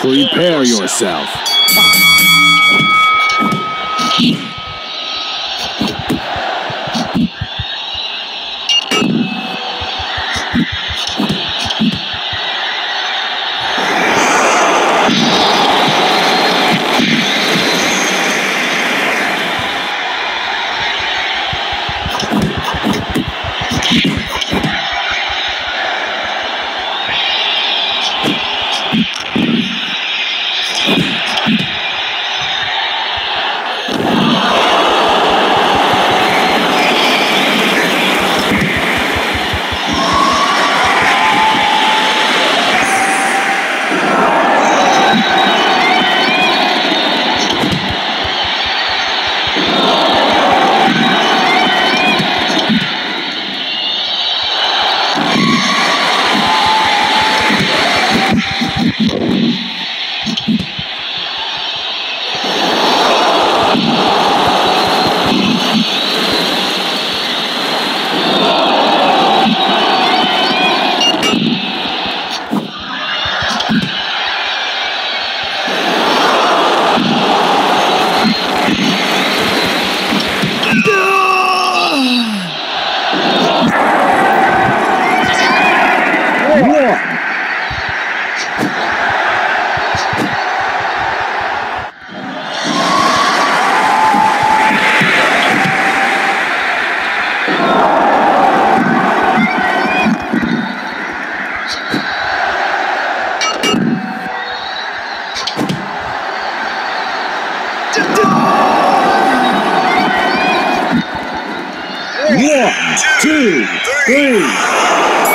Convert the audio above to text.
Prepare yourself. One. One, two, three.